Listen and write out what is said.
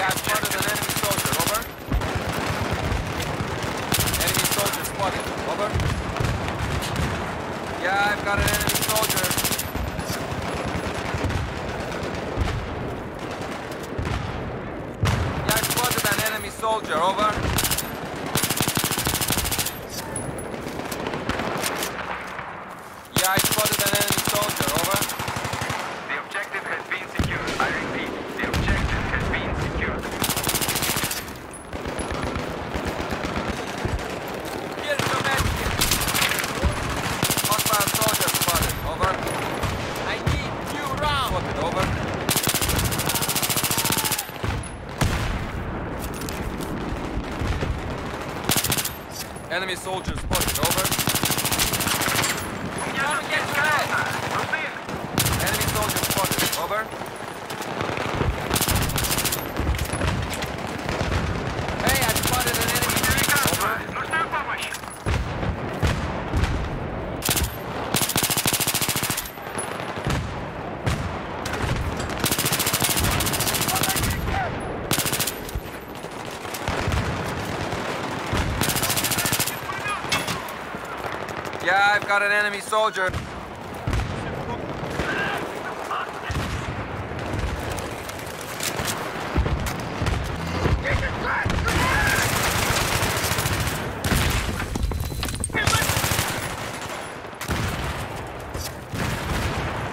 Yeah, I've spotted an enemy soldier. Over. Enemy soldier spotted. Over. Yeah, I've got an enemy soldier. Yeah, I spotted an enemy soldier. Over. Yeah, I spotted an enemy soldier. Over. The objective has been secured. I repeat, the objective has been secured. Here's your medkit. Hostile soldier spotted. Over. I need new rounds. Spotted. Over. Enemy soldier spotted. Over. Yeah, I've got an enemy soldier.